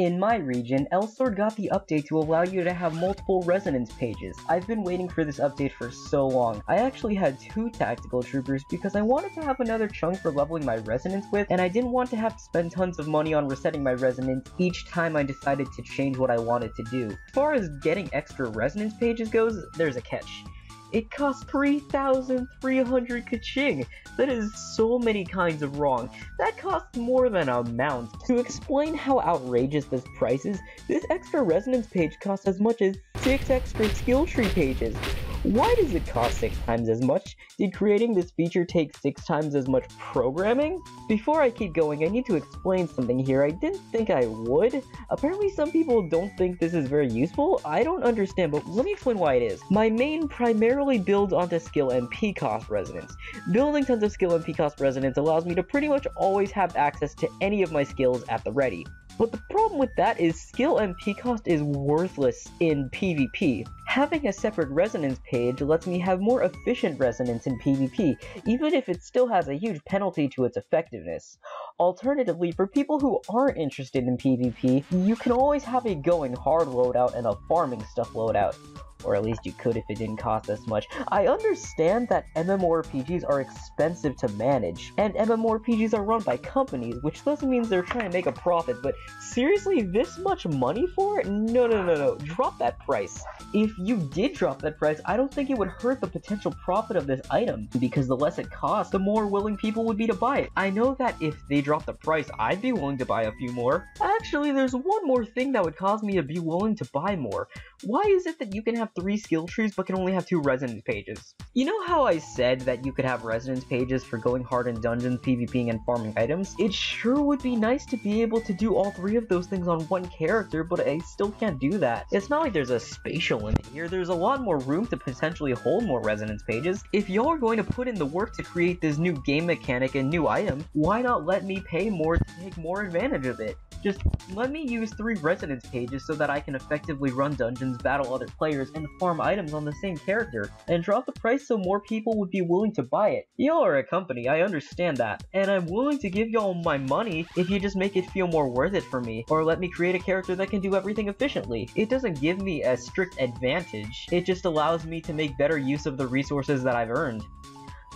In my region, Elsword got the update to allow you to have multiple resonance pages. I've been waiting for this update for so long. I actually had two tactical troopers because I wanted to have another chunk for leveling my resonance with, and I didn't want to have to spend tons of money on resetting my resonance each time I decided to change what I wanted to do. As far as getting extra resonance pages goes, there's a catch. It costs 3,300 K-Ching. That is so many kinds of wrong. That costs more than a mount. To explain how outrageous this price is, this extra resonance page costs as much as 6 extra skill tree pages. Why does it cost 6 times as much? Did creating this feature take 6 times as much programming? Before I keep going, I need to explain something here. I didn't think I would. Apparently some people don't think this is very useful. I don't understand, but let me explain why it is. My main primarily builds onto skill MP cost resonance. Building tons of skill MP cost resonance allows me to pretty much always have access to any of my skills at the ready. But the problem with that is skill MP cost is worthless in PvP. Having a separate resonance page lets me have more efficient resonance in PvP, even if it still has a huge penalty to its effectiveness. Alternatively, for people who aren't interested in PvP, you can always have a going hard loadout and a farming stuff loadout or at least you could if it didn't cost as much. I understand that MMORPGs are expensive to manage, and MMORPGs are run by companies, which doesn't mean they're trying to make a profit, but seriously, this much money for it? No, no, no, no, drop that price. If you did drop that price, I don't think it would hurt the potential profit of this item, because the less it costs, the more willing people would be to buy it. I know that if they drop the price, I'd be willing to buy a few more. Actually, there's one more thing that would cause me to be willing to buy more. Why is it that you can have three skill trees but can only have two resonance pages. You know how I said that you could have resonance pages for going hard in dungeons, PvPing, and farming items? It sure would be nice to be able to do all three of those things on one character, but I still can't do that. It's not like there's a spatial limit here, there's a lot more room to potentially hold more resonance pages. If y'all are going to put in the work to create this new game mechanic and new item, why not let me pay more to take more advantage of it? Just let me use three resonance pages so that I can effectively run dungeons, battle other players, and farm items on the same character, and drop the price so more people would be willing to buy it. Y'all are a company, I understand that, and I'm willing to give y'all my money if you just make it feel more worth it for me, or let me create a character that can do everything efficiently. It doesn't give me a strict advantage, it just allows me to make better use of the resources that I've earned.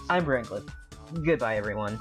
I'm Brancliff. Goodbye everyone.